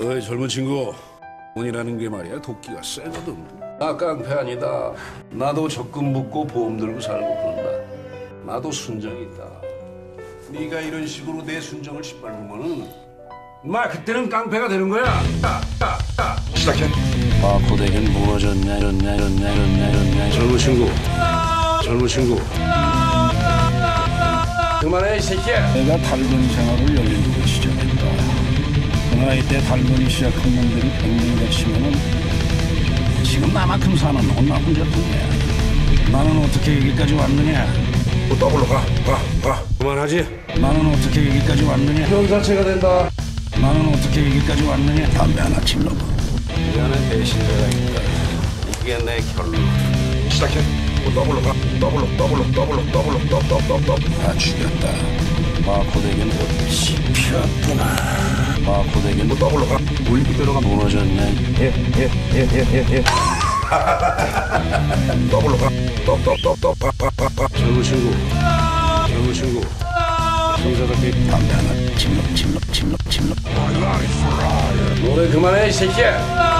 어이 젊은 친구. 돈이라는 게 말이야. 도끼가 세거든. 나 깡패 아니다. 나도 적금 붓고 보험 들고 살고 그런다. 나도 순정이 있다. 네가 이런 식으로 내 순정을 짓밟으면은 마 그때는 깡패가 되는 거야. 야. 시작해. 마포대교는 무너졌냐 이랬냐 이랬냐 이랬냐 이랬냐. 젊은 친구. 젊은 친구. 그만해 이 새끼야. 내가 달건이 생활을 그 나이 때 달건이 시작한 놈들이 백명이라 치면은 지금 나만큼 사는 놈은 나 혼자뿐이야. 나는 어떻게 여기까지 왔느냐? 더블로 가 가 가 그만하지. 나는 어떻게 여기까지 왔느냐? 변사체가 된다. 나는 어떻게 여기까지 왔느냐? 담배 하나 찔러봐. 이 안에 배신자가 있다 이게 내 결론. 시작해. 더블로 가 더블로 더블로 더블로 더블로 더블로 더블로 다 죽였다 마포대교는 씹혔구나. 마포대교는 더블로 가 물그대로가 무너졌냐 더블로 가 더더더더더파파파파 젊은 친구. 젊은 친구. 담배 하나 찔러 찔러 찔러 찔러 노래 그만해 이 새끼야